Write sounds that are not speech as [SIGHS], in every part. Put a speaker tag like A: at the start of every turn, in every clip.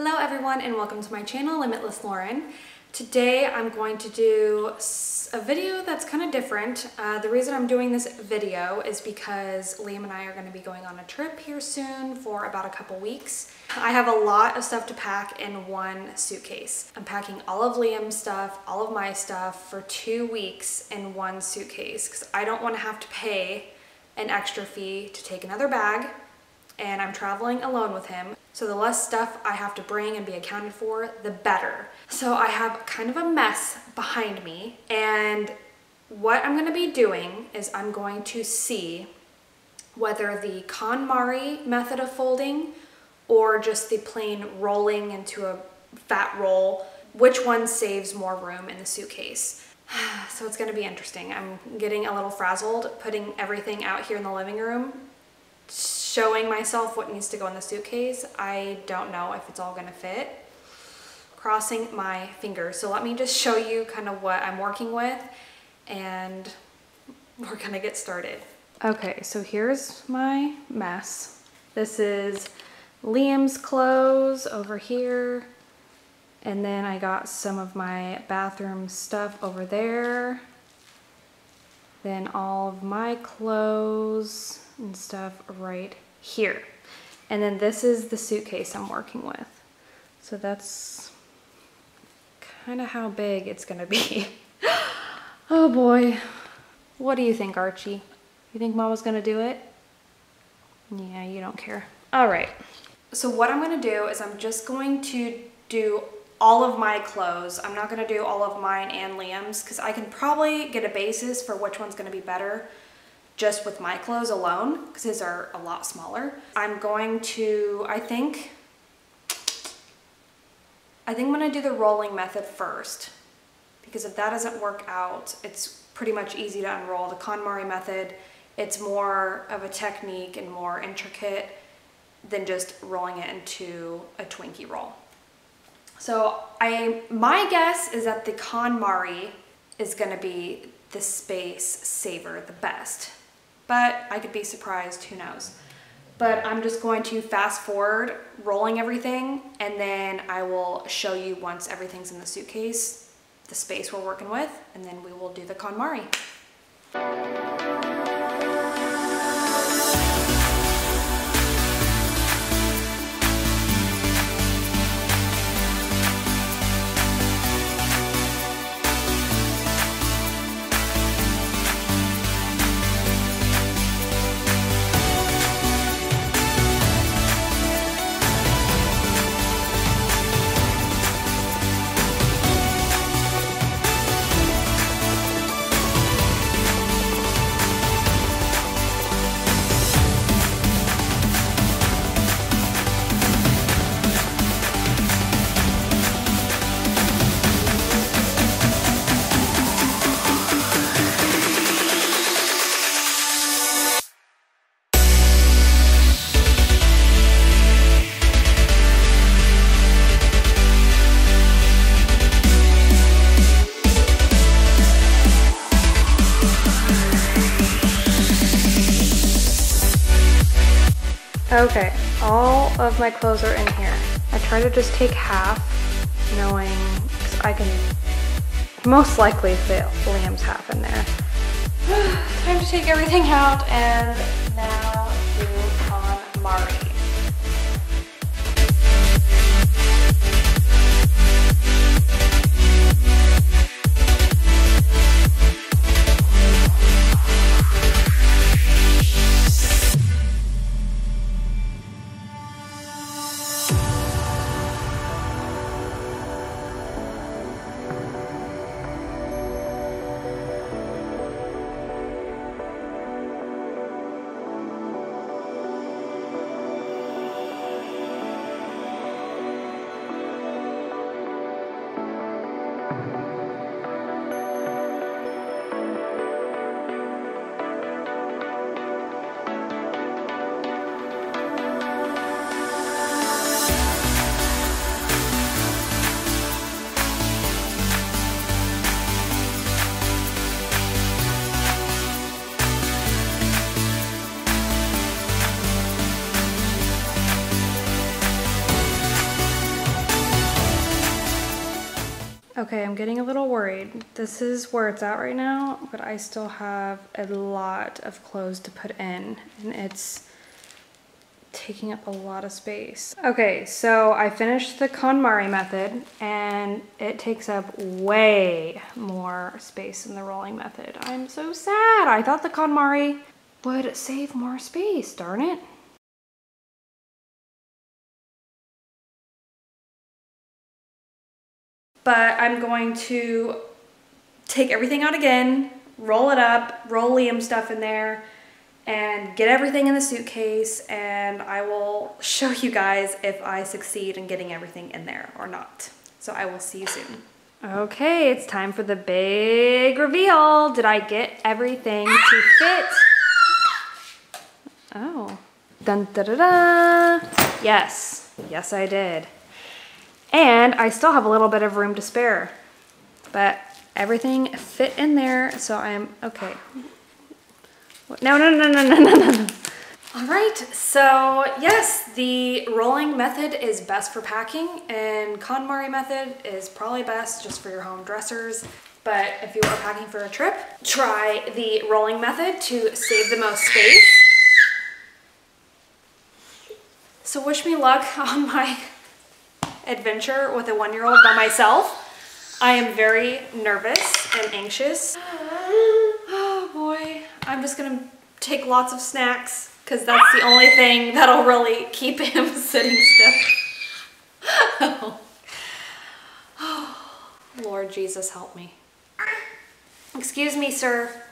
A: Hello everyone and welcome to my channel, Limitless Lauren. Today I'm going to do a video that's kind of different. Uh, the reason I'm doing this video is because Liam and I are going to be going on a trip here soon for about a couple weeks. I have a lot of stuff to pack in one suitcase. I'm packing all of Liam's stuff, all of my stuff for two weeks in one suitcase because I don't want to have to pay an extra fee to take another bag and I'm traveling alone with him. So the less stuff I have to bring and be accounted for, the better. So I have kind of a mess behind me and what I'm gonna be doing is I'm going to see whether the KonMari method of folding or just the plain rolling into a fat roll, which one saves more room in the suitcase. [SIGHS] So it's gonna be interesting. I'm getting a little frazzled putting everything out here in the living room showing myself what needs to go in the suitcase. I don't know if it's all gonna fit. Crossing my fingers. So let me just show you kind of what I'm working with and we're gonna get started. Okay, so here's my mess. This is Liam's clothes over here. And then I got some of my bathroom stuff over there. Then all of my clothes and stuff right here. And then this is the suitcase I'm working with. So that's kind of how big it's gonna be. [LAUGHS] oh boy. What do you think, Archie? You think mama's gonna do it? Yeah, you don't care. All right. So what I'm gonna do is I'm just going to do all of my clothes. I'm not gonna do all of mine and Liam's because I can probably get a basis for which one's gonna be better just with my clothes alone because his are a lot smaller. I'm going to, I think, I think I'm gonna do the rolling method first because if that doesn't work out, it's pretty much easy to unroll. The KonMari method, it's more of a technique and more intricate than just rolling it into a Twinkie roll. So I, my guess is that the KonMari is gonna be the space saver the best but I could be surprised, who knows. But I'm just going to fast forward rolling everything and then I will show you once everything's in the suitcase, the space we're working with, and then we will do the KonMari. Okay, all of my clothes are in here. I try to just take half, knowing I can most likely fit Liam's half in there. [SIGHS] Time to take everything out and now do KonMari. Okay, I'm getting a little worried. This is where it's at right now, but I still have a lot of clothes to put in and it's taking up a lot of space. Okay, so I finished the KonMari method and it takes up way more space than the rolling method. I'm so sad. I thought the KonMari would save more space, darn it. But I'm going to take everything out again, roll it up, roll Liam stuff in there, and get everything in the suitcase and I will show you guys if I succeed in getting everything in there or not. So I will see you soon. Okay, it's time for the big reveal. Did I get everything to fit? Oh. Dun da da da. Yes. Yes, I did. And I still have a little bit of room to spare. But everything fit in there, so I'm okay. No, no, no, no, no, no, no. All right, so yes, the rolling method is best for packing and KonMari method is probably best just for your home dressers. But if you are packing for a trip, try the rolling method to save the most space. So wish me luck [LAUGHS] on my adventure with a one-year-old by myself. I am very nervous and anxious. Oh boy. I'm just gonna take lots of snacks because that's the only thing that'll really keep him [LAUGHS] sitting still. oh. Lord Jesus, help me. Excuse me, sir.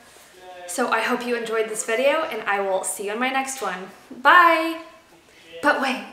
A: So I hope you enjoyed this video and I will see you in my next one. Bye! But wait.